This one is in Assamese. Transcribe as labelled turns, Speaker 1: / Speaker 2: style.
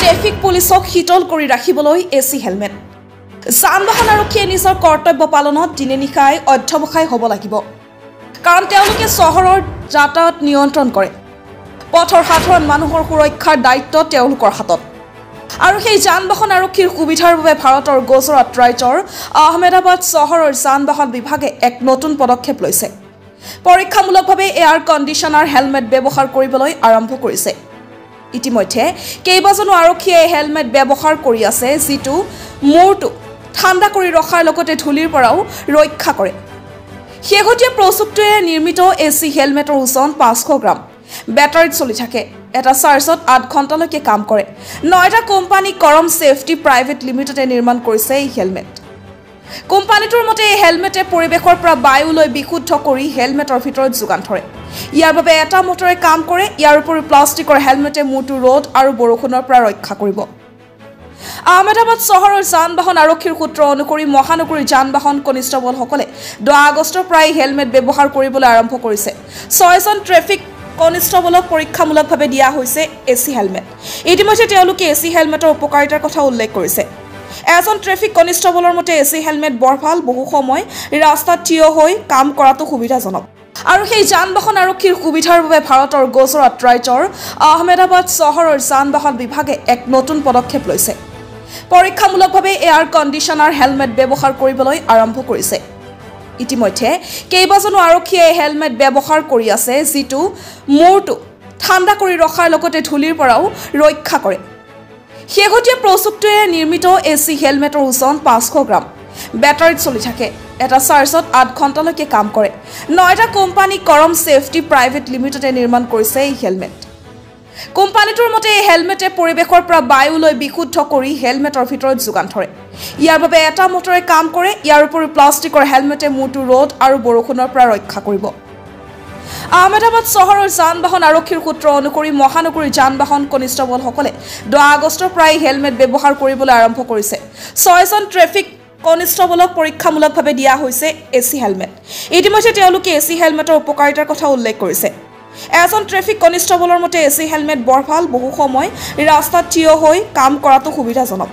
Speaker 1: ট্ৰেফিক পুলিচক শীতল কৰি ৰাখিবলৈ এ চি হেলমেট। যান বাহন আৰক্ষীয়ে নিজৰ কৰ্তব্য পালনত দিনে নিশাই অধ্যৱসায় হ'ব লাগিব। কাৰণ তেওঁলোকে চহৰৰ যাতায়াত নিয়ন্ত্ৰণ কৰে। পথৰ সাধাৰণ মানুহৰ সুৰক্ষাৰ দায়িত্ব তেওঁলোকৰ হাতত। আৰু সেই যান বাহন আৰক্ষীৰ সুবিধাৰ বাবে ভাৰতৰ গুজৰাট ৰাজ্যৰ আহমেদাবাদ চহৰৰ যান বাহন বিভাগে এক নতুন পদক্ষেপ লৈছে। পৰীক্ষামূলকভাৱে এয়াৰ কণ্ডিশ্যনাৰ হেলমেট ব্যৱহাৰ কৰিবলৈ আৰম্ভ কৰিছে। ইতিমধ্যে কেইবাজনো আৰক্ষীয়ে হেলমেট ব্যৱহাৰ কৰি আছে যিটো মূৰটো ঠাণ্ডা কৰি ৰখাৰ লগতে ধূলিৰ পৰাও ৰক্ষা কৰে। শেহতীয়া প্ৰযুক্তিৰে নিৰ্মিত এ চি হেলমেটৰ ওজন পাঁচশ গ্ৰাম। বেটাৰীত চলি থাকে। এটা চাৰ্জত আঠ ঘণ্টালৈকে কাম কৰে। নয়টা কোম্পানী কৰম ছেফটি প্ৰাইভেট লিমিটেডে নিৰ্মাণ কৰিছে এই হেলমেট। কোম্পানীটোৰ মতে এই হেলমেটে পৰিৱেশৰ পৰা বায়ুলৈ বিশুদ্ধ কৰি হেলমেটৰ ভিতৰত যোগান ধৰে। ইয়াৰ বাবে এটা মটৰে কাম কৰে। ইয়াৰ উপৰিও প্লাষ্টিকৰ হেলমেটে মূৰটো ৰ'দ আৰু বৰষুণৰ পৰা ৰক্ষা কৰিব। আহমেদাবাদ চহৰৰ যান বাহন আৰক্ষীৰ সূত্ৰ অনুসৰি মহানগৰীৰ যান বাহন কনিষ্টবলসকলে দহ আগষ্টৰ পৰাই হেলমেট ব্যৱহাৰ কৰিবলৈ আৰম্ভ কৰিছে। ছয়জন ট্ৰেফিক কনিষ্টবলক পৰীক্ষামূলকভাৱে দিয়া হৈছে এ চি হেলমেট। ইতিমধ্যে তেওঁলোকে এ চি হেলমেটৰ উপকাৰিতাৰ কথা উল্লেখ কৰিছে। এজন ট্ৰেফিক কনিষ্টবলৰ মতে এ চি হেলমেট বৰ ভাল বহু সময় ৰাস্তাত থিয় হৈ কাম কৰাটো সুবিধাজনক। আৰু সেই যান বাহন আৰক্ষীৰ সুবিধাৰ বাবে ভাৰতৰ গুজৰাট ৰাজ্যৰ আহমেদাবাদ চহৰৰ যান বাহন বিভাগে এক নতুন পদক্ষেপ লৈছে। পৰীক্ষামূলকভাৱে এয়াৰ কণ্ডিশ্যনাৰ হেলমেট ব্যৱহাৰ কৰিবলৈ আৰম্ভ কৰিছে। ইতিমধ্যে কেইবাজনো আৰক্ষীয়ে হেলমেট ব্যৱহাৰ কৰি আছে যিটো মূৰটো ঠাণ্ডা কৰি ৰখাৰ লগতে ধূলিৰ পৰাও ৰক্ষা কৰে। শেহতীয়া প্ৰযুক্তিৰে নিৰ্মিত এ চি হেলমেটৰ ওজন পাঁচশ গ্ৰাম। বেটাৰীত চলি থাকে। এটা চাৰ্জত আঠ ঘণ্টালৈকে কাম কৰে। নয়টা কোম্পানী কৰম ছেফটি প্ৰাইভেট লিমিটেডে নিৰ্মাণ কৰিছে এই হেলমেট। কোম্পানীটোৰ মতে এই হেলমেটে পৰিৱেশৰ পৰা বায়ুলৈ বিশুদ্ধ কৰি হেলমেটৰ ভিতৰত যোগান ধৰে। ইয়াৰ বাবে এটা মটৰে কাম কৰে। ইয়াৰ উপৰিও প্লাষ্টিকৰ হেলমেটে মূৰটো ৰ'দ আৰু বৰষুণৰ পৰা ৰক্ষা কৰিব। আহমেদাবাদ চহৰৰ যান বাহন আৰক্ষীৰ সূত্ৰ অনুসৰি মহানগৰীৰ যান বাহন কনিষ্টবলসকলে দহ আগষ্টৰ পৰাই হেলমেট ব্যৱহাৰ কৰিবলৈ আৰম্ভ কৰিছে। ছয়জন ট্ৰেফিক কনিষ্টবলক পৰীক্ষামূলকভাৱে দিয়া হৈছে এ চি হেলমেট। ইতিমধ্যে তেওঁলোকে এ চি হেলমেটৰ উপকাৰিতাৰ কথা উল্লেখ কৰিছে। এজন ট্ৰেফিক কনিষ্টবলৰ মতে এ চি হেলমেট বৰ ভাল বহু সময় ৰাস্তাত থিয় হৈ কাম কৰাটো সুবিধাজনক।